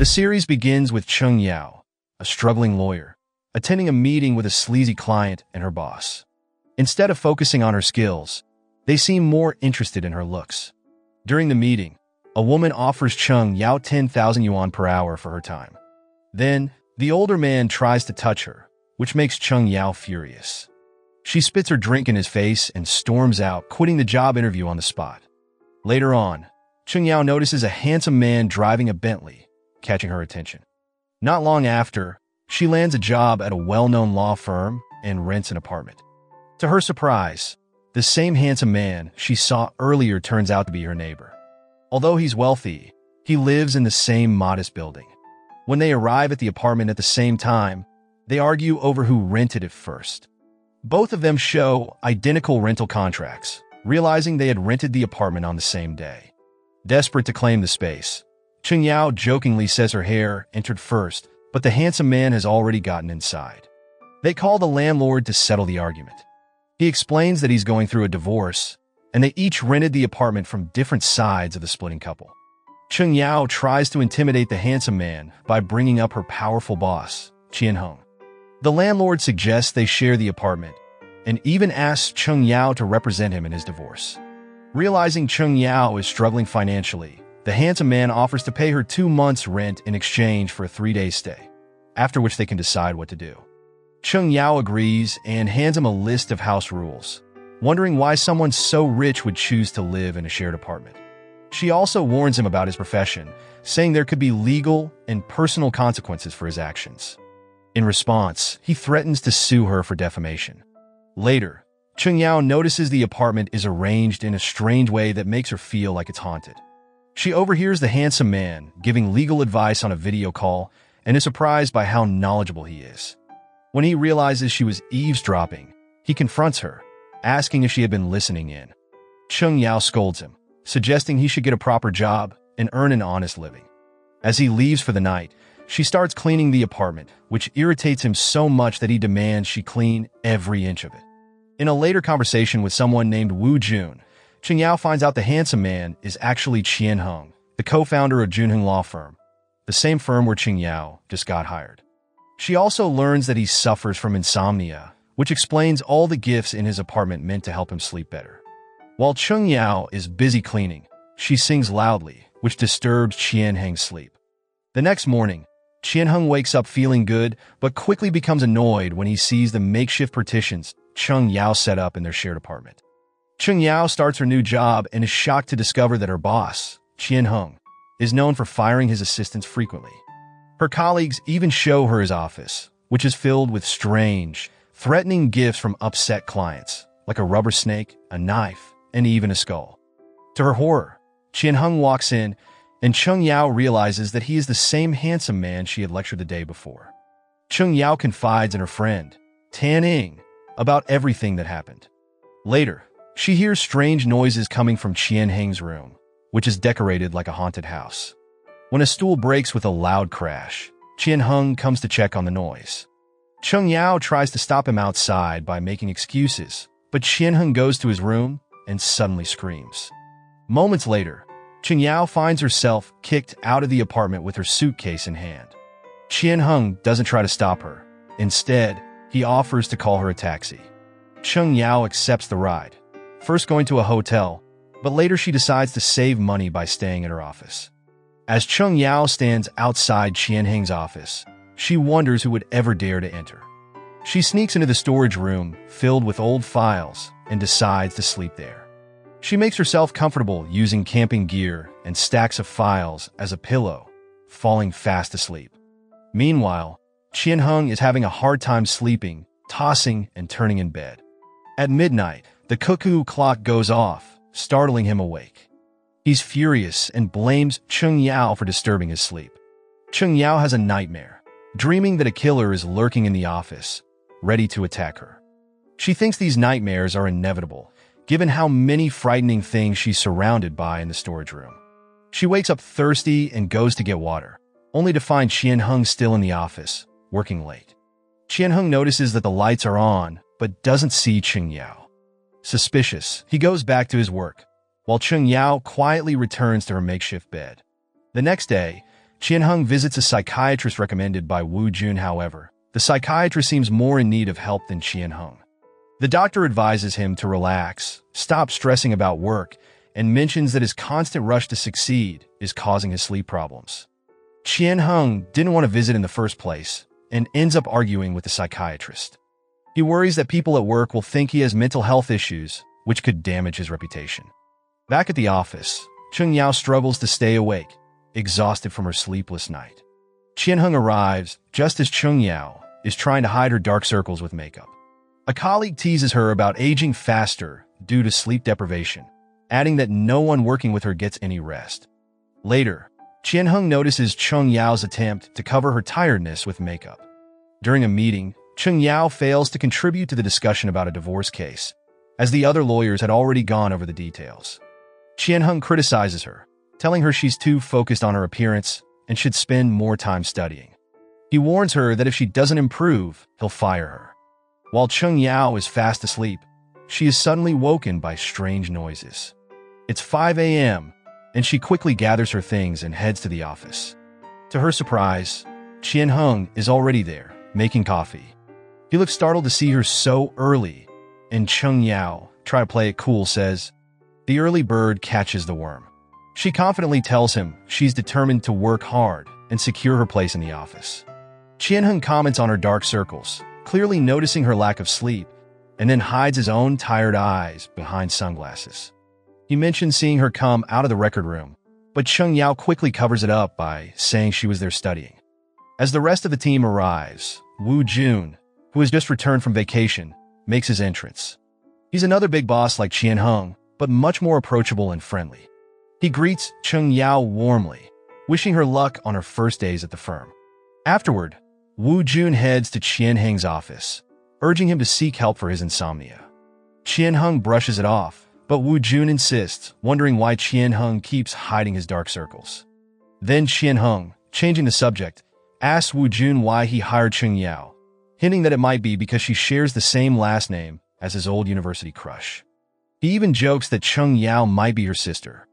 The series begins with Chung Yao, a struggling lawyer, attending a meeting with a sleazy client and her boss. Instead of focusing on her skills, they seem more interested in her looks. During the meeting, a woman offers Chung Yao 10,000 yuan per hour for her time. Then, the older man tries to touch her, which makes Chung Yao furious. She spits her drink in his face and storms out, quitting the job interview on the spot. Later on, Chung Yao notices a handsome man driving a Bentley, catching her attention. Not long after, she lands a job at a well-known law firm and rents an apartment. To her surprise, the same handsome man she saw earlier turns out to be her neighbor. Although he's wealthy, he lives in the same modest building. When they arrive at the apartment at the same time, they argue over who rented it first. Both of them show identical rental contracts, realizing they had rented the apartment on the same day. Desperate to claim the space, Chung Yao jokingly says her hair entered first, but the handsome man has already gotten inside. They call the landlord to settle the argument. He explains that he's going through a divorce, and they each rented the apartment from different sides of the splitting couple. Chung Yao tries to intimidate the handsome man by bringing up her powerful boss, Qian Heng. The landlord suggests they share the apartment and even asks Chung Yao to represent him in his divorce. Realizing Chung Yao is struggling financially, the handsome man offers to pay her two months' rent in exchange for a three-day stay, after which they can decide what to do. Chung Yao agrees and hands him a list of house rules, wondering why someone so rich would choose to live in a shared apartment. She also warns him about his profession, saying there could be legal and personal consequences for his actions. In response, he threatens to sue her for defamation. Later, Chung Yao notices the apartment is arranged in a strange way that makes her feel like it's haunted. She overhears the handsome man giving legal advice on a video call and is surprised by how knowledgeable he is. When he realizes she was eavesdropping, he confronts her, asking if she had been listening in. Chung Yao scolds him, suggesting he should get a proper job and earn an honest living. As he leaves for the night, she starts cleaning the apartment, which irritates him so much that he demands she clean every inch of it. In a later conversation with someone named Wu Jun, Chung Yao finds out the handsome man is actually Qian Heng, the co-founder of Junheng Law Firm, the same firm where Chung Yao just got hired. She also learns that he suffers from insomnia, which explains all the gifts in his apartment meant to help him sleep better. While Chung Yao is busy cleaning, she sings loudly, which disturbs Qian Heng's sleep. The next morning, Qian Heng wakes up feeling good, but quickly becomes annoyed when he sees the makeshift partitions Chung Yao set up in their shared apartment. Chung Yao starts her new job and is shocked to discover that her boss, Qian Heng, is known for firing his assistants frequently. Her colleagues even show her his office, which is filled with strange, threatening gifts from upset clients, like a rubber snake, a knife, and even a skull. To her horror, Qian Hung walks in and Chung Yao realizes that he is the same handsome man she had lectured the day before. Chung Yao confides in her friend, Tan Ing, about everything that happened. Later, she hears strange noises coming from Qian Heng's room, which is decorated like a haunted house. When a stool breaks with a loud crash, Qian Heng comes to check on the noise. Chung Yao tries to stop him outside by making excuses, but Qian Heng goes to his room and suddenly screams. Moments later, Chung Yao finds herself kicked out of the apartment with her suitcase in hand. Qian Heng doesn't try to stop her. Instead, he offers to call her a taxi. Chung Yao accepts the ride, first going to a hotel, but later she decides to save money by staying at her office. As Chung Yao stands outside Qian Heng's office, she wonders who would ever dare to enter. She sneaks into the storage room filled with old files and decides to sleep there. She makes herself comfortable using camping gear and stacks of files as a pillow, falling fast asleep. Meanwhile, Qian Heng is having a hard time sleeping, tossing and turning in bed. At midnight, the cuckoo clock goes off, startling him awake. He's furious and blames Chung Yao for disturbing his sleep. Chung Yao has a nightmare, dreaming that a killer is lurking in the office, ready to attack her. She thinks these nightmares are inevitable given how many frightening things she's surrounded by in the storage room. She wakes up thirsty and goes to get water, only to find Qian Hung still in the office, working late. Qian Hung notices that the lights are on, but doesn't see Chung Yao. Suspicious, he goes back to his work, while Chung Yao quietly returns to her makeshift bed. The next day, Qian Hung visits a psychiatrist recommended by Wu Jun however. The psychiatrist seems more in need of help than Qian Hung. The doctor advises him to relax, stop stressing about work, and mentions that his constant rush to succeed is causing his sleep problems. Qian Hung didn't want to visit in the first place and ends up arguing with the psychiatrist. He worries that people at work will think he has mental health issues, which could damage his reputation. Back at the office, Chung Yao struggles to stay awake, exhausted from her sleepless night. Qian Heng arrives just as Chung Yao is trying to hide her dark circles with makeup. A colleague teases her about aging faster due to sleep deprivation, adding that no one working with her gets any rest. Later, Qian Heng notices Chung Yao's attempt to cover her tiredness with makeup. During a meeting, Cheng Yao fails to contribute to the discussion about a divorce case, as the other lawyers had already gone over the details. Qian Heng criticizes her, telling her she's too focused on her appearance and should spend more time studying. He warns her that if she doesn't improve, he'll fire her. While Cheng Yao is fast asleep, she is suddenly woken by strange noises. It's 5 a.m., and she quickly gathers her things and heads to the office. To her surprise, Qian Heng is already there, making coffee. He looks startled to see her so early, and Cheng Yao, try to play it cool, says, The early bird catches the worm. She confidently tells him she's determined to work hard and secure her place in the office. Qian Heng comments on her dark circles, clearly noticing her lack of sleep, and then hides his own tired eyes behind sunglasses. He mentions seeing her come out of the record room, but Cheng Yao quickly covers it up by saying she was there studying. As the rest of the team arrives, Wu Jun, who has just returned from vacation, makes his entrance. He's another big boss like Qian Heng, but much more approachable and friendly. He greets Cheng Yao warmly, wishing her luck on her first days at the firm. Afterward, Wu Jun heads to Qian Heng's office, urging him to seek help for his insomnia. Qian Heng brushes it off but Wu Jun insists, wondering why Qian Heng keeps hiding his dark circles. Then Qian Heng, changing the subject, asks Wu Jun why he hired Cheng Yao, hinting that it might be because she shares the same last name as his old university crush. He even jokes that Cheng Yao might be her sister.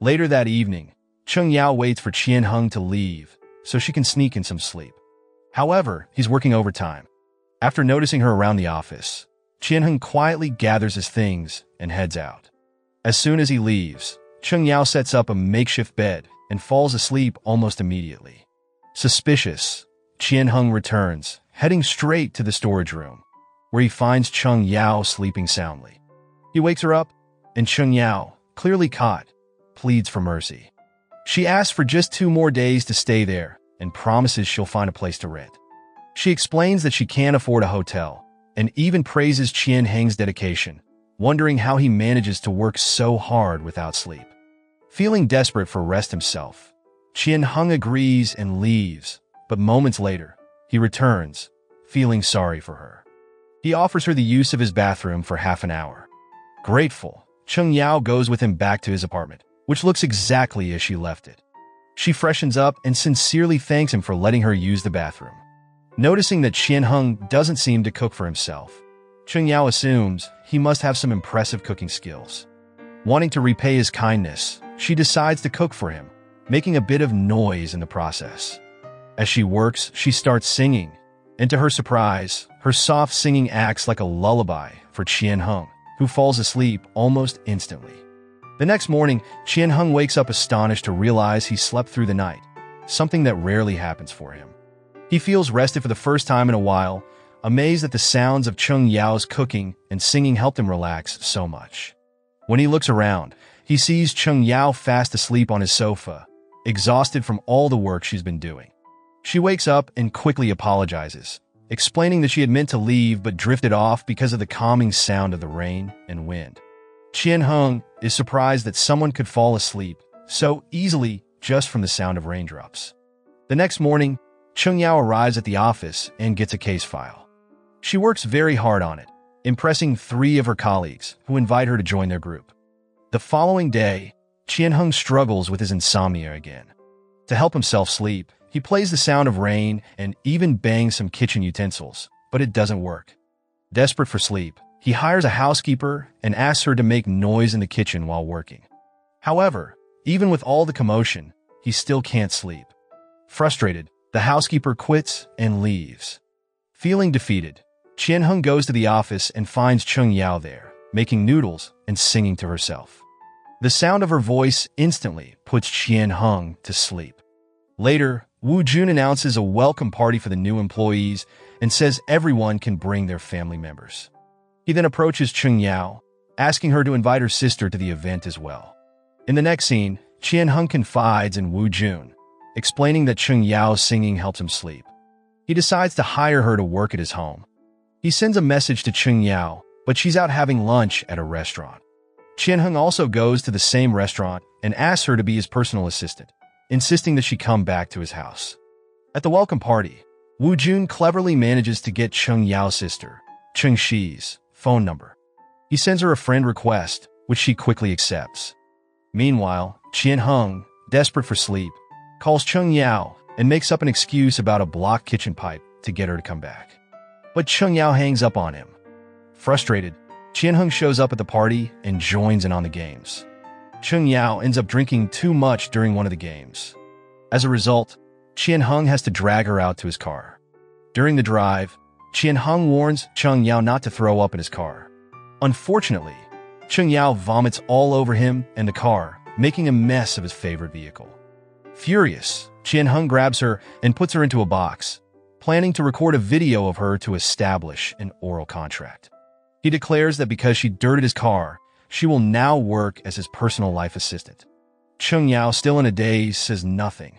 Later that evening, Cheng Yao waits for Qian Hung to leave so she can sneak in some sleep. However, he's working overtime. After noticing her around the office, Qian Hung quietly gathers his things and heads out. As soon as he leaves, Cheng Yao sets up a makeshift bed and falls asleep almost immediately. Suspicious, Qian Hung returns, heading straight to the storage room, where he finds Cheng Yao sleeping soundly. He wakes her up, and Cheng Yao, clearly caught, pleads for mercy. She asks for just two more days to stay there and promises she'll find a place to rent. She explains that she can't afford a hotel and even praises Qian Heng's dedication, wondering how he manages to work so hard without sleep. Feeling desperate for rest himself, Qian Heng agrees and leaves, but moments later, he returns, feeling sorry for her. He offers her the use of his bathroom for half an hour. Grateful, Cheng Yao goes with him back to his apartment, which looks exactly as she left it. She freshens up and sincerely thanks him for letting her use the bathroom. Noticing that Qian Hung doesn't seem to cook for himself, Cheng Yao assumes he must have some impressive cooking skills. Wanting to repay his kindness, she decides to cook for him, making a bit of noise in the process. As she works, she starts singing, and to her surprise, her soft singing acts like a lullaby for Qian Heng, who falls asleep almost instantly. The next morning, Qian Heng wakes up astonished to realize he slept through the night, something that rarely happens for him. He feels rested for the first time in a while, amazed that the sounds of Cheng Yao's cooking and singing helped him relax so much. When he looks around, he sees Cheng Yao fast asleep on his sofa, exhausted from all the work she's been doing. She wakes up and quickly apologizes, explaining that she had meant to leave but drifted off because of the calming sound of the rain and wind. Qian Hung is surprised that someone could fall asleep so easily just from the sound of raindrops. The next morning, Cheng Yao arrives at the office and gets a case file. She works very hard on it, impressing three of her colleagues who invite her to join their group. The following day, Qian Hung struggles with his insomnia again. To help himself sleep, he plays the sound of rain and even bangs some kitchen utensils, but it doesn't work. Desperate for sleep, he hires a housekeeper and asks her to make noise in the kitchen while working. However, even with all the commotion, he still can't sleep. Frustrated, the housekeeper quits and leaves. Feeling defeated, Qian Hung goes to the office and finds Chung Yao there, making noodles and singing to herself. The sound of her voice instantly puts Qian Hung to sleep. Later, Wu Jun announces a welcome party for the new employees and says everyone can bring their family members. He then approaches Chung Yao, asking her to invite her sister to the event as well. In the next scene, Qian Hung confides in Wu Jun, explaining that Chung Yao's singing helps him sleep. He decides to hire her to work at his home. He sends a message to Chung Yao, but she's out having lunch at a restaurant. Qian Hung also goes to the same restaurant and asks her to be his personal assistant, insisting that she come back to his house. At the welcome party, Wu Jun cleverly manages to get Chung Yao's sister, Chung Shi's, phone number. He sends her a friend request, which she quickly accepts. Meanwhile, Qian Heng, desperate for sleep, calls Chung Yao and makes up an excuse about a blocked kitchen pipe to get her to come back. But Chung Yao hangs up on him. Frustrated, Qian Heng shows up at the party and joins in on the games. Chung Yao ends up drinking too much during one of the games. As a result, Qian Heng has to drag her out to his car. During the drive, Qian Heng warns Chung Yao not to throw up in his car. Unfortunately, Chung Yao vomits all over him and the car, making a mess of his favorite vehicle. Furious, Qian Heng grabs her and puts her into a box, planning to record a video of her to establish an oral contract. He declares that because she dirted his car, she will now work as his personal life assistant. Chung Yao, still in a daze, says nothing.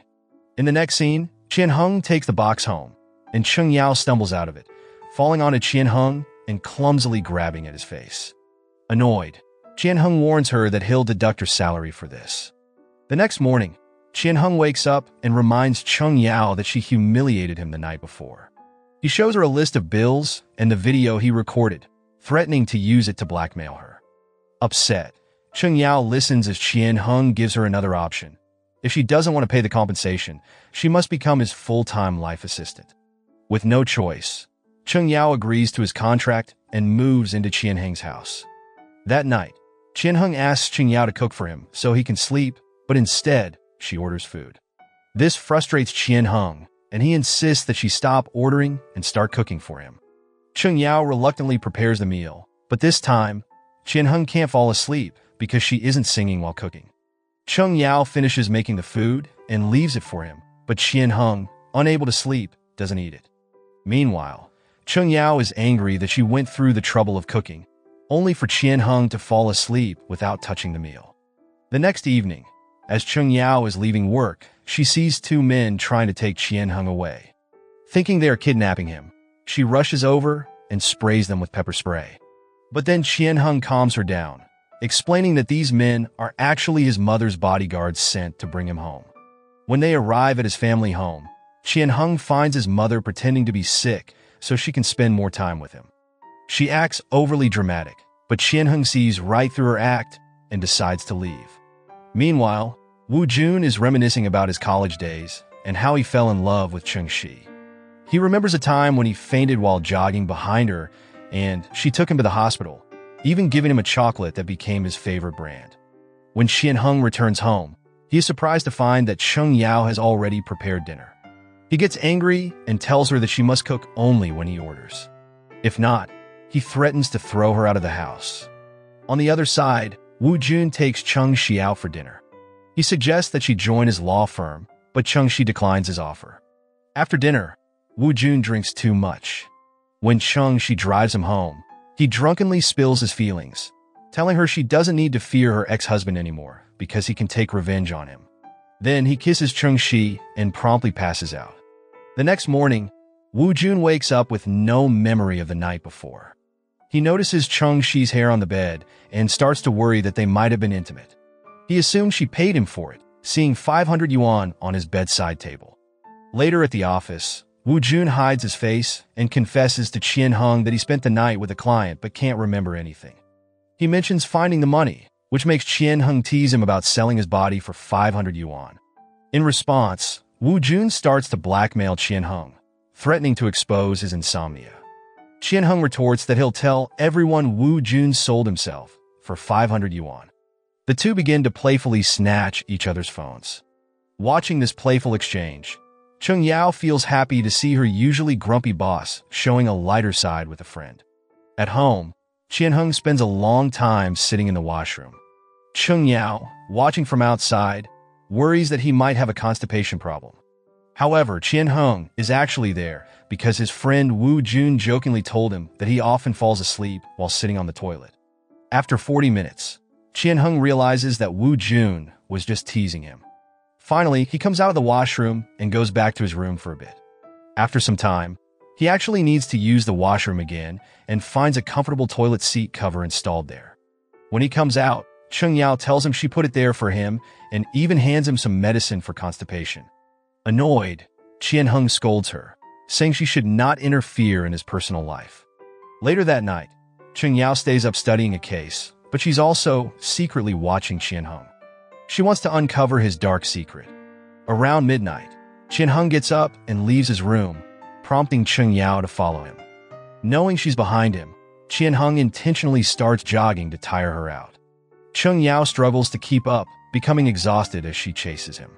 In the next scene, Qian Heng takes the box home, and Chung Yao stumbles out of it, falling onto Qian Heng and clumsily grabbing at his face. Annoyed, Qian Heng warns her that he'll deduct her salary for this. The next morning, Qian Heng wakes up and reminds Chung Yao that she humiliated him the night before. He shows her a list of bills and the video he recorded, threatening to use it to blackmail her. Upset, Chung Yao listens as Qian Heng gives her another option. If she doesn't want to pay the compensation, she must become his full-time life assistant. With no choice, Chung Yao agrees to his contract and moves into Qian Heng's house. That night, Qian Heng asks Chung Yao to cook for him so he can sleep, but instead, she orders food. This frustrates Qian Heng, and he insists that she stop ordering and start cooking for him. Chung Yao reluctantly prepares the meal, but this time, Qian Hung can't fall asleep because she isn't singing while cooking. Chung Yao finishes making the food and leaves it for him, but Qian Hung, unable to sleep, doesn't eat it. Meanwhile, Chung Yao is angry that she went through the trouble of cooking, only for Qian Hung to fall asleep without touching the meal. The next evening, as Chung Yao is leaving work, she sees two men trying to take Qian Hung away. Thinking they are kidnapping him, she rushes over and sprays them with pepper spray. But then Qian Hung calms her down, explaining that these men are actually his mother's bodyguards sent to bring him home. When they arrive at his family home, Qian Hung finds his mother pretending to be sick so she can spend more time with him. She acts overly dramatic, but Qian Hung sees right through her act and decides to leave. Meanwhile, Wu Jun is reminiscing about his college days and how he fell in love with Chung Shi. He remembers a time when he fainted while jogging behind her and she took him to the hospital, even giving him a chocolate that became his favorite brand. When Qian Hung returns home, he is surprised to find that Chung Yao has already prepared dinner. He gets angry and tells her that she must cook only when he orders. If not, he threatens to throw her out of the house. On the other side, Wu Jun takes Shi out for dinner. He suggests that she join his law firm, but Chung Shi declines his offer. After dinner, Wu Jun drinks too much. When Chung Shi drives him home, he drunkenly spills his feelings, telling her she doesn't need to fear her ex-husband anymore because he can take revenge on him. Then he kisses Chung Shi and promptly passes out. The next morning, Wu Jun wakes up with no memory of the night before. He notices Chung Shi's hair on the bed and starts to worry that they might have been intimate. He assumes she paid him for it, seeing 500 yuan on his bedside table. Later at the office, Wu Jun hides his face and confesses to Qian Heng that he spent the night with a client but can't remember anything. He mentions finding the money, which makes Qian Heng tease him about selling his body for 500 yuan. In response, Wu Jun starts to blackmail Qian Heng, threatening to expose his insomnia. Qian Heng retorts that he'll tell everyone Wu Jun sold himself for 500 yuan. The two begin to playfully snatch each other's phones. Watching this playful exchange, Chung Yao feels happy to see her usually grumpy boss showing a lighter side with a friend. At home, Qian Hung spends a long time sitting in the washroom. Chung Yao, watching from outside, worries that he might have a constipation problem. However, Qian Hung is actually there because his friend Wu Jun jokingly told him that he often falls asleep while sitting on the toilet. After 40 minutes, Qian Hung realizes that Wu Jun was just teasing him. Finally, he comes out of the washroom and goes back to his room for a bit. After some time, he actually needs to use the washroom again and finds a comfortable toilet seat cover installed there. When he comes out, Chung Yao tells him she put it there for him and even hands him some medicine for constipation. Annoyed, Qian Hung scolds her, saying she should not interfere in his personal life. Later that night, Chung Yao stays up studying a case, but she's also secretly watching Qian Heng. She wants to uncover his dark secret. Around midnight, Qian Heng gets up and leaves his room, prompting Chung Yao to follow him. Knowing she's behind him, Qian Heng intentionally starts jogging to tire her out. Chung Yao struggles to keep up, becoming exhausted as she chases him.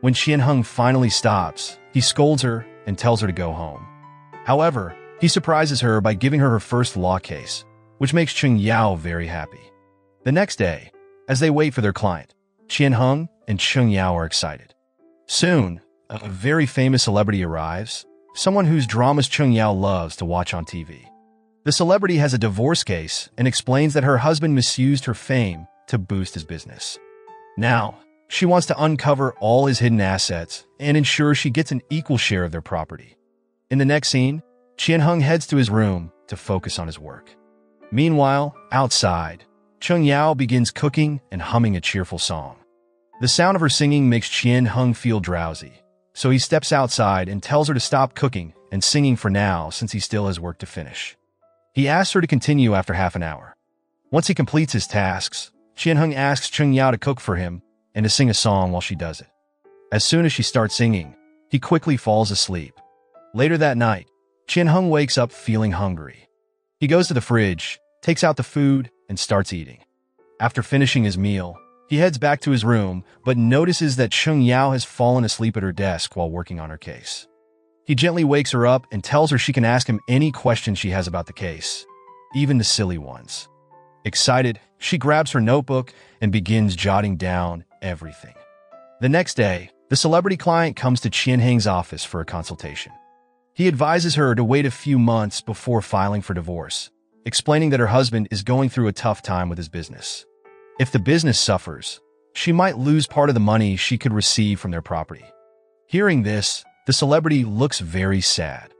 When Qian Heng finally stops, he scolds her and tells her to go home. However, he surprises her by giving her her first law case, which makes Chung Yao very happy. The next day, as they wait for their client, Heng and Chung Yao are excited. Soon, a very famous celebrity arrives, someone whose dramas Chung Yao loves to watch on TV. The celebrity has a divorce case and explains that her husband misused her fame to boost his business. Now, she wants to uncover all his hidden assets and ensure she gets an equal share of their property. In the next scene, Qian Heng heads to his room to focus on his work. Meanwhile, outside, Chung Yao begins cooking and humming a cheerful song. The sound of her singing makes Qian Hung feel drowsy, so he steps outside and tells her to stop cooking and singing for now since he still has work to finish. He asks her to continue after half an hour. Once he completes his tasks, Qian Hung asks Chung Yao to cook for him and to sing a song while she does it. As soon as she starts singing, he quickly falls asleep. Later that night, Qian Hung wakes up feeling hungry. He goes to the fridge, takes out the food, and starts eating. After finishing his meal, he heads back to his room, but notices that Chung Yao has fallen asleep at her desk while working on her case. He gently wakes her up and tells her she can ask him any question she has about the case, even the silly ones. Excited, she grabs her notebook and begins jotting down everything. The next day, the celebrity client comes to Qian Heng's office for a consultation. He advises her to wait a few months before filing for divorce, explaining that her husband is going through a tough time with his business. If the business suffers, she might lose part of the money she could receive from their property. Hearing this, the celebrity looks very sad.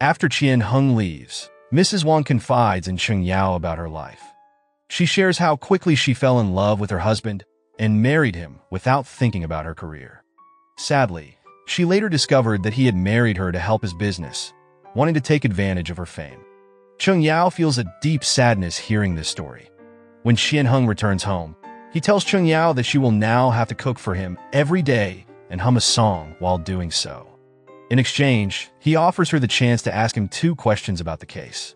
After Qian Hung leaves, Mrs. Wang confides in Chung Yao about her life. She shares how quickly she fell in love with her husband and married him without thinking about her career. Sadly, she later discovered that he had married her to help his business, wanting to take advantage of her fame. Chung Yao feels a deep sadness hearing this story. When Qian Hung returns home, he tells Chung Yao that she will now have to cook for him every day and hum a song while doing so. In exchange, he offers her the chance to ask him two questions about the case.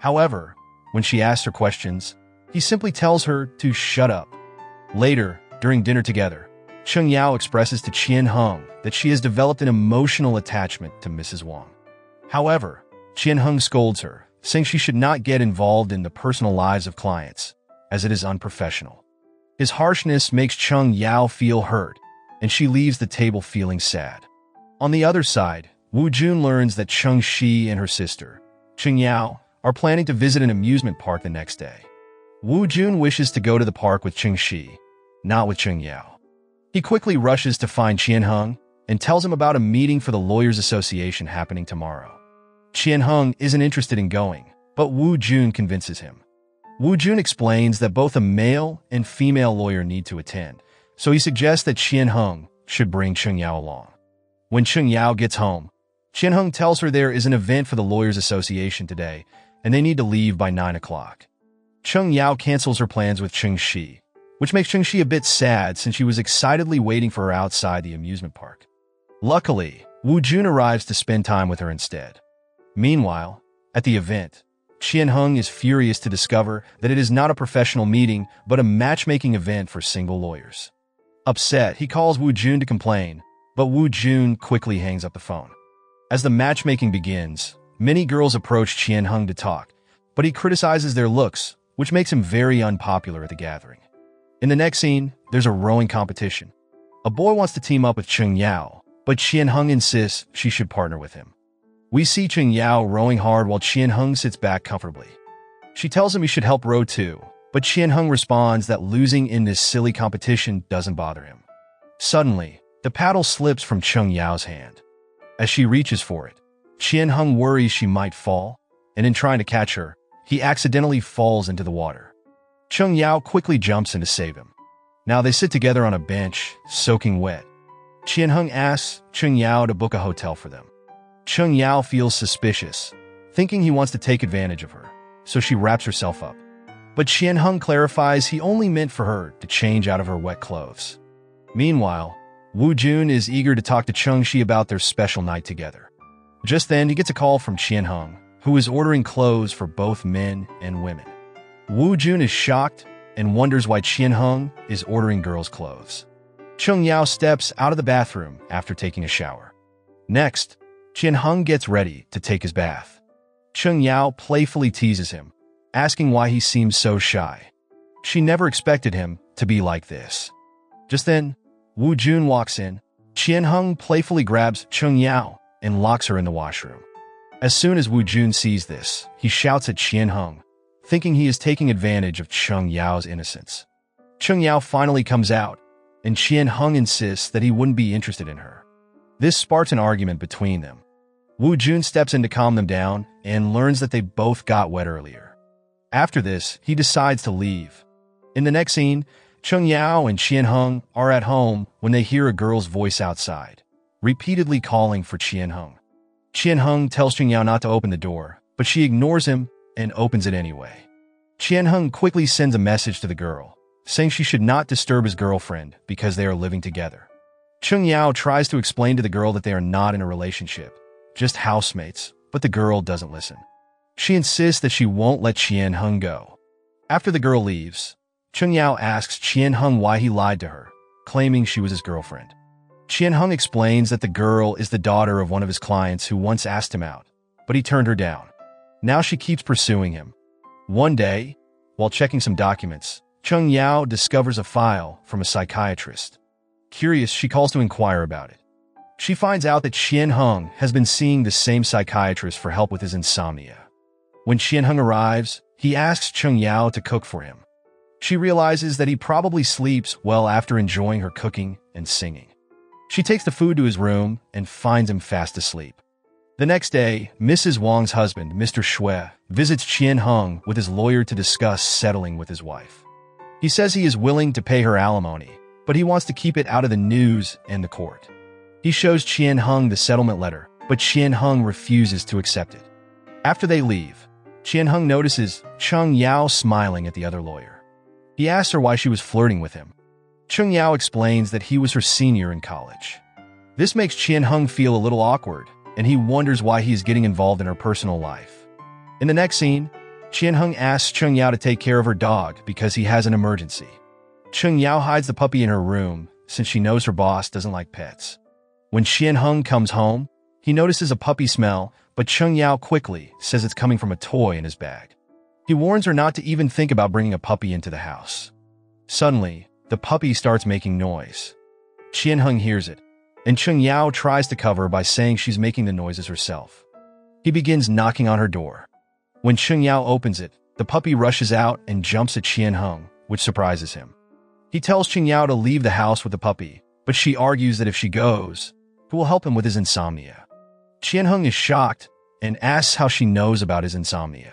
However, when she asks her questions, he simply tells her to shut up. Later, during dinner together, Chung Yao expresses to Qian Hung that she has developed an emotional attachment to Mrs. Wang. However, Qian Hung scolds her, saying she should not get involved in the personal lives of clients as it is unprofessional. His harshness makes Chung Yao feel hurt, and she leaves the table feeling sad. On the other side, Wu Jun learns that Chung Shi and her sister, Chung Yao, are planning to visit an amusement park the next day. Wu Jun wishes to go to the park with Chung Shi, not with Chung Yao. He quickly rushes to find Qian Hung and tells him about a meeting for the Lawyers Association happening tomorrow. Qian Hung isn't interested in going, but Wu Jun convinces him. Wu Jun explains that both a male and female lawyer need to attend, so he suggests that Qian Heng should bring Chung Yao along. When Chung Yao gets home, Qian Heng tells her there is an event for the Lawyers Association today, and they need to leave by 9 o'clock. Chung Yao cancels her plans with Chung Shi, which makes Chung Shi a bit sad since she was excitedly waiting for her outside the amusement park. Luckily, Wu Jun arrives to spend time with her instead. Meanwhile, at the event, Qian Heng is furious to discover that it is not a professional meeting, but a matchmaking event for single lawyers. Upset, he calls Wu Jun to complain, But Wu Jun quickly hangs up the phone. As the matchmaking begins, many girls approach Qian Hung to talk, but he criticizes their looks, which makes him very unpopular at the gathering. In the next scene, there's a rowing competition. A boy wants to team up with Cheng Yao, but Qian Hung insists she should partner with him. We see Cheng Yao rowing hard while Qian Hung sits back comfortably. She tells him he should help row too, but Qian Hung responds that losing in this silly competition doesn't bother him. Suddenly, the paddle slips from Cheng Yao's hand. As she reaches for it, Qian Hung worries she might fall, and in trying to catch her, he accidentally falls into the water. Cheng Yao quickly jumps in to save him. Now they sit together on a bench, soaking wet. Qian Hung asks Cheng Yao to book a hotel for them. Cheng Yao feels suspicious, thinking he wants to take advantage of her, so she wraps herself up. But Qian Hung clarifies he only meant for her to change out of her wet clothes. Meanwhile, Wu Jun is eager to talk to Cheng Shi about their special night together. Just then, he gets a call from Qian Hung, who is ordering clothes for both men and women. Wu Jun is shocked and wonders why Qian Hung is ordering girls' clothes. Cheng Yao steps out of the bathroom after taking a shower. Next, Qian Hung gets ready to take his bath. Cheng Yao playfully teases him, asking why he seems so shy. She never expected him to be like this. Just then, Wu Jun walks in. Qian Hung playfully grabs Cheng Yao and locks her in the washroom. As soon as Wu Jun sees this, he shouts at Qian Hung, thinking he is taking advantage of Cheng Yao's innocence. Cheng Yao finally comes out, and Qian Hung insists that he wouldn't be interested in her. This sparks an argument between them. Wu Jun steps in to calm them down and learns that they both got wet earlier. After this, he decides to leave. In the next scene, Cheng Yao and Qian Hung are at home when they hear a girl's voice outside, repeatedly calling for Qian Hung. Qian Hung tells Cheng Yao not to open the door, but she ignores him and opens it anyway. Qian Hung quickly sends a message to the girl, saying she should not disturb his girlfriend because they are living together. Cheng Yao tries to explain to the girl that they are not in a relationship, just housemates, but the girl doesn't listen. She insists that she won't let Qian Hung go. After the girl leaves, Cheng Yao asks Qian Hung why he lied to her, claiming she was his girlfriend. Qian Hung explains that the girl is the daughter of one of his clients who once asked him out, but he turned her down. Now she keeps pursuing him. One day, while checking some documents, Cheng Yao discovers a file from a psychiatrist. Curious, she calls to inquire about it. She finds out that Qian Hung has been seeing the same psychiatrist for help with his insomnia. When Qian Hung arrives, he asks Cheng Yao to cook for him. She realizes that he probably sleeps well after enjoying her cooking and singing. She takes the food to his room and finds him fast asleep. The next day, Mrs. Wang's husband, Mr. Shui, visits Qian Hung with his lawyer to discuss settling with his wife. He says he is willing to pay her alimony, but he wants to keep it out of the news and the court. He shows Qian Hung the settlement letter, but Qian Hung refuses to accept it. After they leave, Qian Hung notices Cheng Yao smiling at the other lawyer. He asks her why she was flirting with him. Cheng Yao explains that he was her senior in college. This makes Qian Hung feel a little awkward, and he wonders why he is getting involved in her personal life. In the next scene, Qian Hung asks Cheng Yao to take care of her dog because he has an emergency. Cheng Yao hides the puppy in her room since she knows her boss doesn't like pets. When Qian Hung comes home, he notices a puppy smell, but Cheng Yao quickly says it's coming from a toy in his bag. He warns her not to even think about bringing a puppy into the house. Suddenly, the puppy starts making noise. Qian Hung hears it, and Cheng Yao tries to cover by saying she's making the noises herself. He begins knocking on her door. When Cheng Yao opens it, the puppy rushes out and jumps at Qian Hung, which surprises him. He tells Cheng Yao to leave the house with the puppy, but she argues that if she goes, who will help him with his insomnia. Qian Hung is shocked and asks how she knows about his insomnia.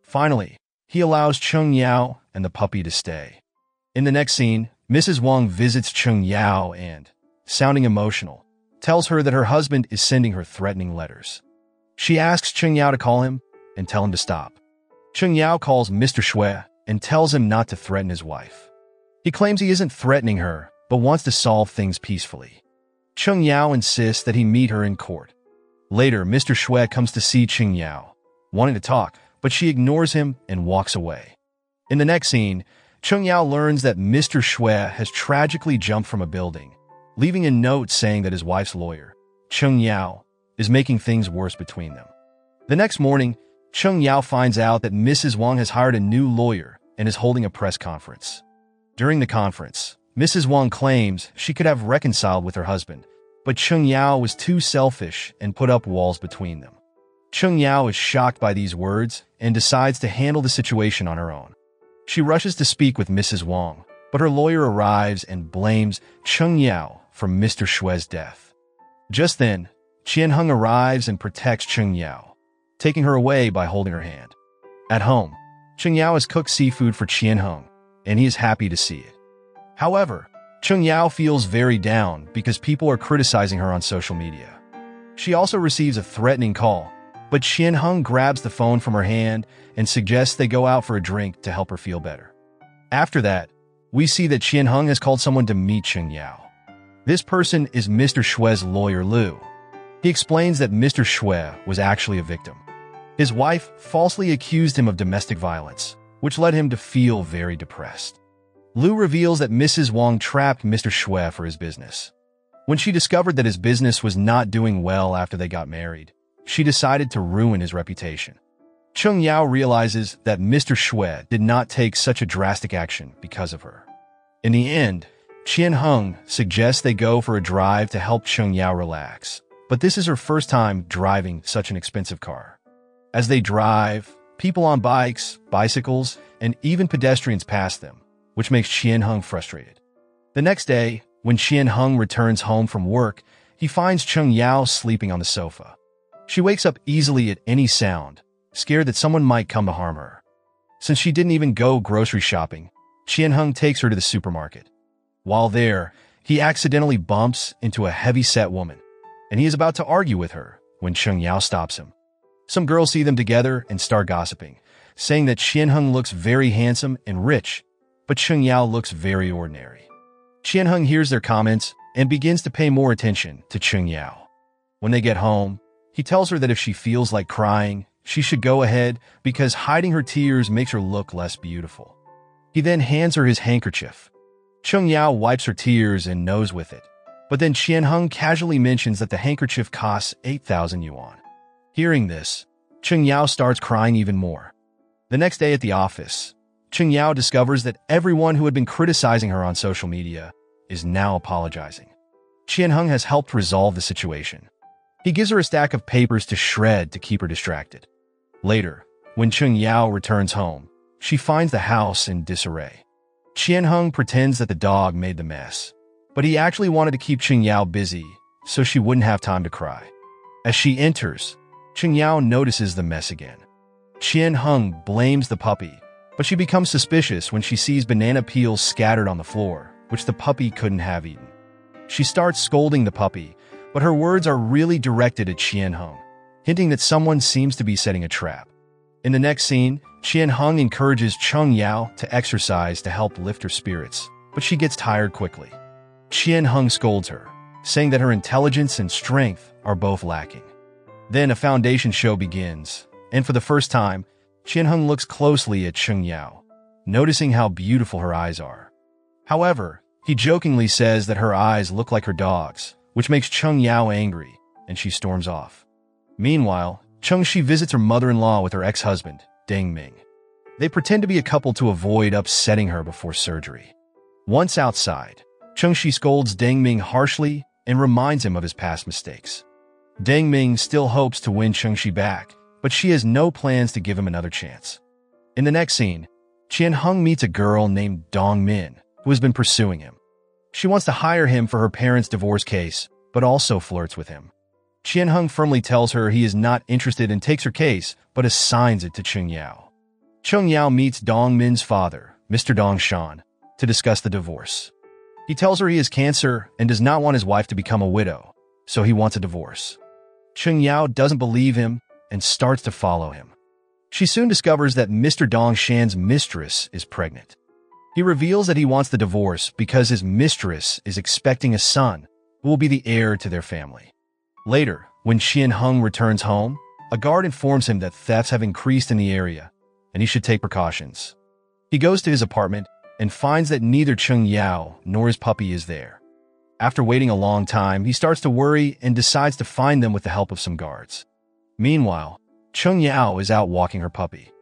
Finally, he allows Cheng Yao and the puppy to stay. In the next scene, Mrs. Wang visits Cheng Yao and, sounding emotional, tells her that her husband is sending her threatening letters. She asks Cheng Yao to call him and tell him to stop. Cheng Yao calls Mr. Shui and tells him not to threaten his wife. He claims he isn't threatening her, but wants to solve things peacefully. Cheng Yao insists that he meet her in court. Later, Mr. Shui comes to see Cheng Yao, wanting to talk, but she ignores him and walks away. In the next scene, Cheng Yao learns that Mr. Shui has tragically jumped from a building, leaving a note saying that his wife's lawyer, Chung Yao, is making things worse between them. The next morning, Chung Yao finds out that Mrs. Wang has hired a new lawyer and is holding a press conference. During the conference, Mrs. Wang claims she could have reconciled with her husband, but Chung Yao was too selfish and put up walls between them. Chung Yao is shocked by these words and decides to handle the situation on her own. She rushes to speak with Mrs. Wang, but her lawyer arrives and blames Chung Yao for Mr. Shue's death. Just then, Qian Heng arrives and protects Chung Yao, taking her away by holding her hand. At home, Chung Yao has cooked seafood for Qian Heng, and he is happy to see it. However, Chung Yao feels very down because people are criticizing her on social media. She also receives a threatening call, but Qian Hung grabs the phone from her hand and suggests they go out for a drink to help her feel better. After that, we see that Qian Hung has called someone to meet Chung Yao. This person is Mr. Shue's lawyer Lu. He explains that Mr. Shue was actually a victim. His wife falsely accused him of domestic violence, which led him to feel very depressed. Lu reveals that Mrs. Wong trapped Mr. Shue for his business. When she discovered that his business was not doing well after they got married, she decided to ruin his reputation. Chung Yao realizes that Mr. Shue did not take such a drastic action because of her. In the end, Qian Hung suggests they go for a drive to help Chung Yao relax, but this is her first time driving such an expensive car. As they drive, people on bikes, bicycles, and even pedestrians pass them, which makes Qian Hung frustrated. The next day, when Qian Hung returns home from work, he finds Chung Yao sleeping on the sofa. She wakes up easily at any sound, scared that someone might come to harm her. Since she didn't even go grocery shopping, Qian Hung takes her to the supermarket. While there, he accidentally bumps into a heavy-set woman, and he is about to argue with her when Chung Yao stops him. Some girls see them together and start gossiping, saying that Qian Hung looks very handsome and rich but Chung Yao looks very ordinary. Qian Heng hears their comments and begins to pay more attention to Chung Yao. When they get home, he tells her that if she feels like crying, she should go ahead because hiding her tears makes her look less beautiful. He then hands her his handkerchief. Chung Yao wipes her tears and knows with it, but then Qian Heng casually mentions that the handkerchief costs 8,000 yuan. Hearing this, Chung Yao starts crying even more. The next day at the office, Chung Yao discovers that everyone who had been criticizing her on social media is now apologizing. Qian Hung has helped resolve the situation. He gives her a stack of papers to shred to keep her distracted. Later, when Chung Yao returns home, she finds the house in disarray. Qian Hung pretends that the dog made the mess, but he actually wanted to keep Chung Yao busy so she wouldn't have time to cry. As she enters, Chung Yao notices the mess again. Qian Hung blames the puppy but she becomes suspicious when she sees banana peels scattered on the floor, which the puppy couldn't have eaten. She starts scolding the puppy, but her words are really directed at Qian Heng, hinting that someone seems to be setting a trap. In the next scene, Qian Heng encourages Chung Yao to exercise to help lift her spirits, but she gets tired quickly. Qian Heng scolds her, saying that her intelligence and strength are both lacking. Then a foundation show begins, and for the first time, Qian Heng looks closely at Chung Yao, noticing how beautiful her eyes are. However, he jokingly says that her eyes look like her dog's, which makes Chung Yao angry, and she storms off. Meanwhile, Chung Shi visits her mother-in-law with her ex-husband, Deng Ming. They pretend to be a couple to avoid upsetting her before surgery. Once outside, Chung Shi scolds Deng Ming harshly and reminds him of his past mistakes. Deng Ming still hopes to win Chung Shi back, but she has no plans to give him another chance. In the next scene, Qian Hung meets a girl named Dong Min, who has been pursuing him. She wants to hire him for her parents' divorce case, but also flirts with him. Qian Hung firmly tells her he is not interested and takes her case, but assigns it to Chung Yao. Chung Yao meets Dong Min's father, Mr. Dong Shan, to discuss the divorce. He tells her he has cancer and does not want his wife to become a widow, so he wants a divorce. Chung Yao doesn't believe him and starts to follow him. She soon discovers that Mr. Dong Shan's mistress is pregnant. He reveals that he wants the divorce because his mistress is expecting a son who will be the heir to their family. Later, when Xian Hung returns home, a guard informs him that thefts have increased in the area and he should take precautions. He goes to his apartment and finds that neither Chung Yao nor his puppy is there. After waiting a long time, he starts to worry and decides to find them with the help of some guards. Meanwhile, Chung Yao is out walking her puppy.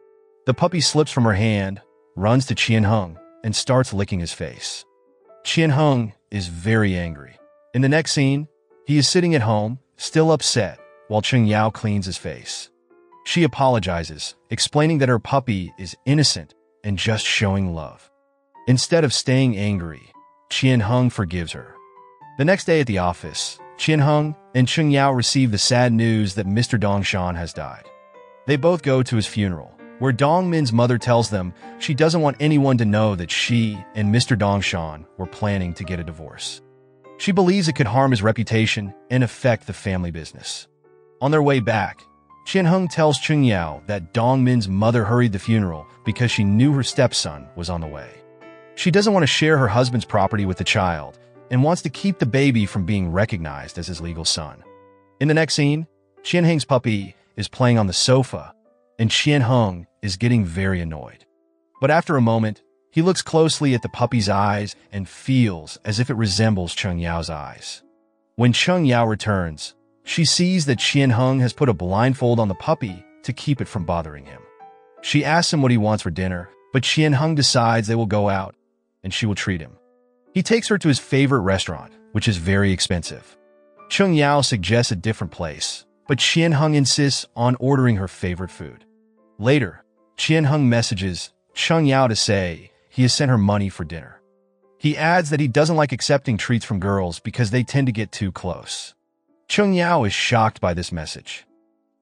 The puppy slips from her hand, runs to Qian Hung, and starts licking his face. Qian Hung is very angry. In the next scene, he is sitting at home, still upset, while Chung Yao cleans his face. She apologizes, explaining that her puppy is innocent and just showing love. Instead of staying angry, Qian Hung forgives her. The next day at the office, Qian Hung and Chung Yao receive the sad news that Mr. Dongshan has died. They both go to his funeral, where Dong Min's mother tells them she doesn't want anyone to know that she and Mr. Dongshan were planning to get a divorce. She believes it could harm his reputation and affect the family business. On their way back, Qian Hung tells Chung Yao that Dong Min's mother hurried the funeral because she knew her stepson was on the way. She doesn't want to share her husband's property with the child and wants to keep the baby from being recognized as his legal son. In the next scene, Qian Hung's puppy is playing on the sofa and Qian Hung is getting very annoyed. But after a moment, he looks closely at the puppy's eyes and feels as if it resembles Chung Yao's eyes. When Chung Yao returns, she sees that Qian Hung has put a blindfold on the puppy to keep it from bothering him. She asks him what he wants for dinner, but Qian Hung decides they will go out and she will treat him. He takes her to his favorite restaurant, which is very expensive. Chung Yao suggests a different place, but Qian Hung insists on ordering her favorite food. Later, Qian Hung messages Chung Yao to say he has sent her money for dinner. He adds that he doesn't like accepting treats from girls because they tend to get too close. Chung Yao is shocked by this message.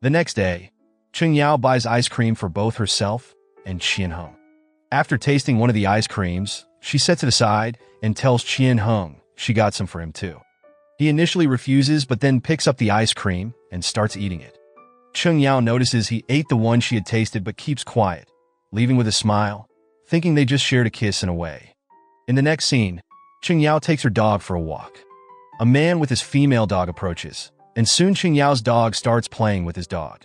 The next day, Chung Yao buys ice cream for both herself and Qian Hung. After tasting one of the ice creams, she sets it aside and tells Qian Hung she got some for him too. He initially refuses but then picks up the ice cream and starts eating it. Chung Yao notices he ate the one she had tasted but keeps quiet, leaving with a smile, thinking they just shared a kiss and away. In the next scene, Chung Yao takes her dog for a walk. A man with his female dog approaches, and soon Chung Yao's dog starts playing with his dog.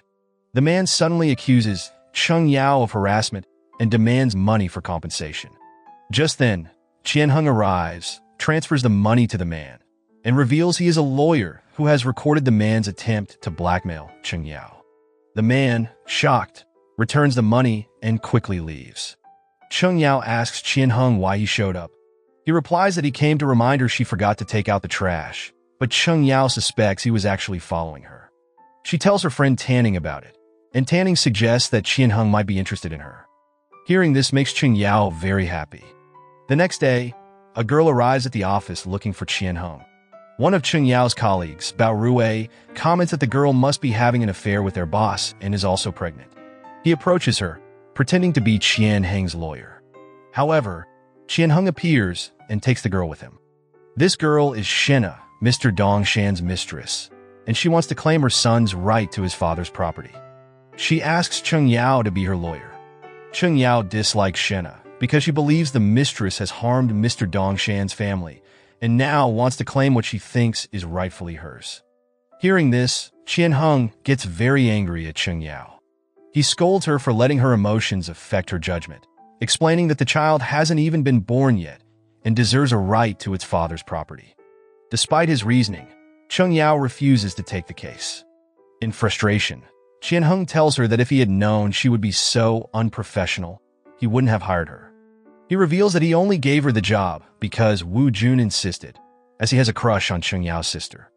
The man suddenly accuses Chung Yao of harassment and demands money for compensation. Just then, Qian Hung arrives, transfers the money to the man, and reveals he is a lawyer who has recorded the man's attempt to blackmail Chung Yao. The man, shocked, returns the money and quickly leaves. Chung Yao asks Qian Hung why he showed up. He replies that he came to remind her she forgot to take out the trash, but Chung Yao suspects he was actually following her. She tells her friend Tanning about it, and Tanning suggests that Qian Hung might be interested in her. Hearing this makes Chung Yao very happy. The next day, a girl arrives at the office looking for Qian Hung. One of Chung Yao's colleagues, Bao Rui, comments that the girl must be having an affair with their boss and is also pregnant. He approaches her, pretending to be Qian Heng's lawyer. However, Qian Hung appears and takes the girl with him. This girl is Shena, Mr. Dong Shan's mistress, and she wants to claim her son's right to his father's property. She asks Chung Yao to be her lawyer. Chung Yao dislikes Shena because she believes the mistress has harmed Mr. Dongshan's family and now wants to claim what she thinks is rightfully hers. Hearing this, Qian Hung gets very angry at Chung Yao. He scolds her for letting her emotions affect her judgment, explaining that the child hasn't even been born yet and deserves a right to its father's property. Despite his reasoning, Chung Yao refuses to take the case. In frustration, Qian Hung tells her that if he had known she would be so unprofessional, he wouldn't have hired her. He reveals that he only gave her the job because Wu Jun insisted, as he has a crush on Chung Yao's sister.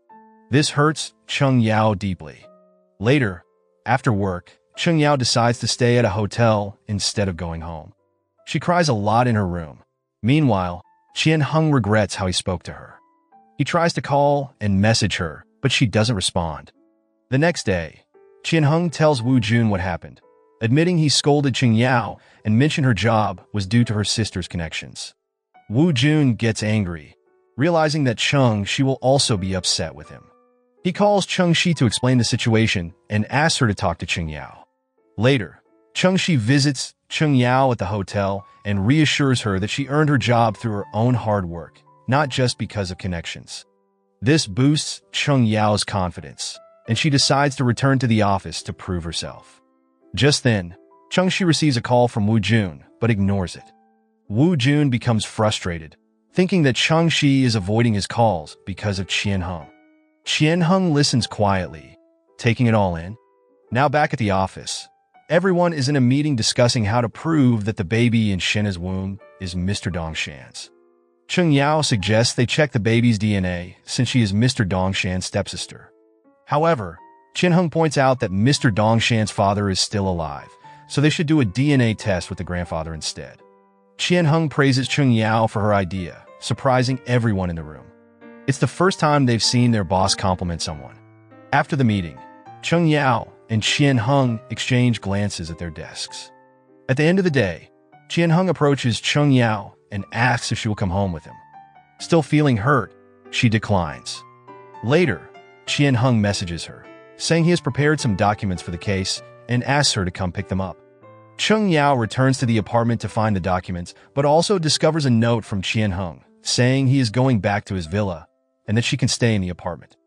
This hurts Chung Yao deeply. Later, after work, Chung Yao decides to stay at a hotel instead of going home. She cries a lot in her room. Meanwhile, Qian Hung regrets how he spoke to her. He tries to call and message her, but she doesn't respond. The next day, Qian Hung tells Wu Jun what happened, admitting he scolded Chung Yao and mentioned her job was due to her sister's connections. Wu Jun gets angry, realizing that Chung Shi will also be upset with him. He calls Chung Shi to explain the situation and asks her to talk to Chung Yao. Later, Chung Shi visits Chung Yao at the hotel and reassures her that she earned her job through her own hard work, not just because of connections. This boosts Chung Yao's confidence, and she decides to return to the office to prove herself. Just then, Chung Shi receives a call from Wu Jun, but ignores it. Wu Jun becomes frustrated, thinking that Chung Shi is avoiding his calls because of Qian Heng. Qian Heng listens quietly, taking it all in. Now back at the office, everyone is in a meeting discussing how to prove that the baby in Shenna's womb is Mr. Dongshan's. Cheng Yao suggests they check the baby's DNA since she is Mr. Dongshan's stepsister. However, Qian Heng points out that Mr. Dongshan's father is still alive, so they should do a DNA test with the grandfather instead. Qian Heng praises Cheng Yao for her idea, surprising everyone in the room. It's the first time they've seen their boss compliment someone. After the meeting, Cheng Yao and Qian Heng exchange glances at their desks. At the end of the day, Qian Heng approaches Cheng Yao and asks if she will come home with him. Still feeling hurt, she declines. Later, Qian Heng messages her, saying he has prepared some documents for the case and asks her to come pick them up. Cheng Yao returns to the apartment to find the documents, but also discovers a note from Qian Heng, saying he is going back to his villa and that she can stay in the apartment.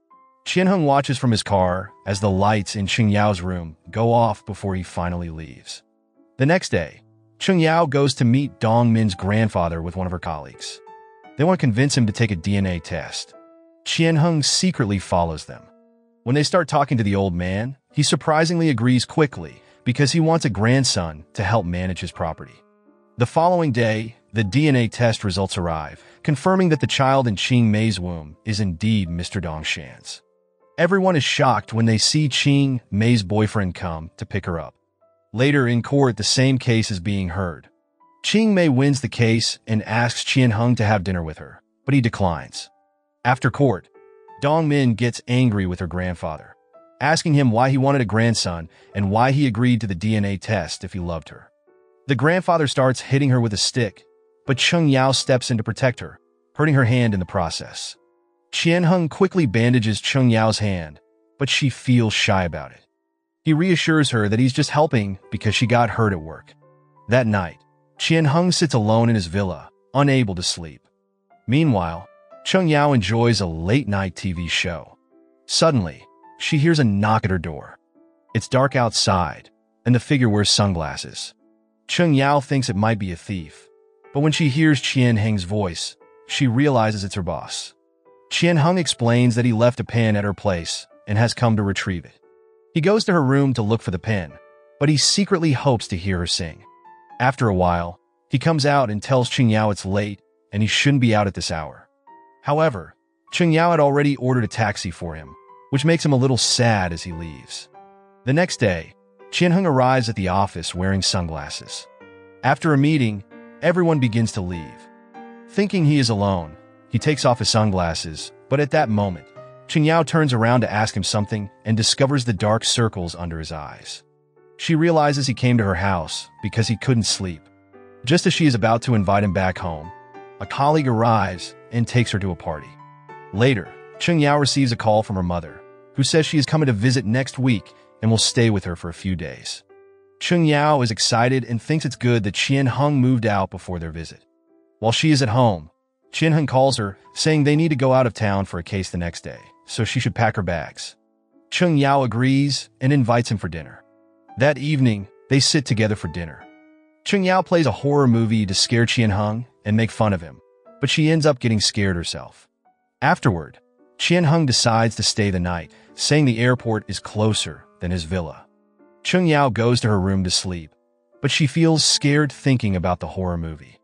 Qian Heng watches from his car as the lights in Cheng Yao's room go off before he finally leaves. The next day, Cheng Yao goes to meet Dong Min's grandfather with one of her colleagues. They want to convince him to take a DNA test. Qian Heng secretly follows them. When they start talking to the old man, he surprisingly agrees quickly because he wants a grandson to help manage his property. The following day, the DNA test results arrive, confirming that the child in Qing Mei's womb is indeed Mr. Dongshan's. Everyone is shocked when they see Qing Mei's boyfriend come to pick her up. Later in court, the same case is being heard. Qing Mei wins the case and asks Qian Hung to have dinner with her, but he declines. After court, Dong Min gets angry with her grandfather, asking him why he wanted a grandson and why he agreed to the DNA test if he loved her. The grandfather starts hitting her with a stick but Cheng Yao steps in to protect her, hurting her hand in the process. Qian Heng quickly bandages Cheng Yao's hand, but she feels shy about it. He reassures her that he's just helping because she got hurt at work. That night, Qian Heng sits alone in his villa, unable to sleep. Meanwhile, Cheng Yao enjoys a late-night TV show. Suddenly, she hears a knock at her door. It's dark outside, and the figure wears sunglasses. Cheng Yao thinks it might be a thief, but when she hears Qian Heng's voice, she realizes it's her boss. Qian Heng explains that he left a pen at her place and has come to retrieve it. He goes to her room to look for the pen, but he secretly hopes to hear her sing. After a while, he comes out and tells Cheng Yao it's late and he shouldn't be out at this hour. However, Cheng Yao had already ordered a taxi for him, which makes him a little sad as he leaves. The next day, Qian Heng arrives at the office wearing sunglasses. After a meeting, Everyone begins to leave. Thinking he is alone, he takes off his sunglasses, but at that moment, Cheng Yao turns around to ask him something and discovers the dark circles under his eyes. She realizes he came to her house because he couldn't sleep. Just as she is about to invite him back home, a colleague arrives and takes her to a party. Later, Cheng Yao receives a call from her mother, who says she is coming to visit next week and will stay with her for a few days. Cheng Yao is excited and thinks it's good that Qian Heng moved out before their visit. While she is at home, Qian Heng calls her, saying they need to go out of town for a case the next day, so she should pack her bags. Cheng Yao agrees and invites him for dinner. That evening, they sit together for dinner. Cheng Yao plays a horror movie to scare Qian Heng and make fun of him, but she ends up getting scared herself. Afterward, Qian Heng decides to stay the night, saying the airport is closer than his villa. Chung Yao goes to her room to sleep, but she feels scared thinking about the horror movie.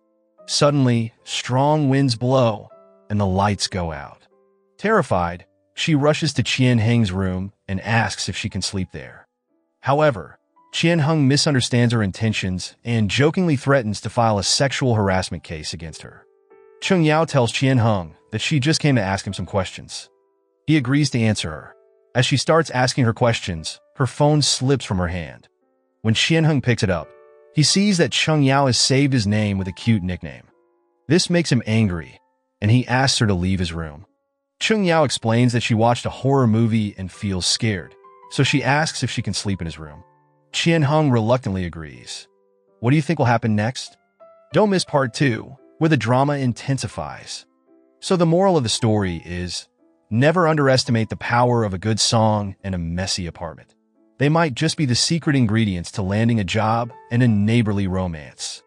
Suddenly, strong winds blow, and the lights go out. Terrified, she rushes to Qian Heng's room and asks if she can sleep there. However, Qian Heng misunderstands her intentions and jokingly threatens to file a sexual harassment case against her. Cheng Yao tells Qian Heng that she just came to ask him some questions. He agrees to answer her. As she starts asking her questions, her phone slips from her hand. When Qian Heng picks it up, he sees that Cheng Yao has saved his name with a cute nickname. This makes him angry, and he asks her to leave his room. Cheng Yao explains that she watched a horror movie and feels scared, so she asks if she can sleep in his room. Qian Heng reluctantly agrees. What do you think will happen next? Don't miss part 2, where the drama intensifies. So the moral of the story is, never underestimate the power of a good song and a messy apartment. They might just be the secret ingredients to landing a job and a neighborly romance.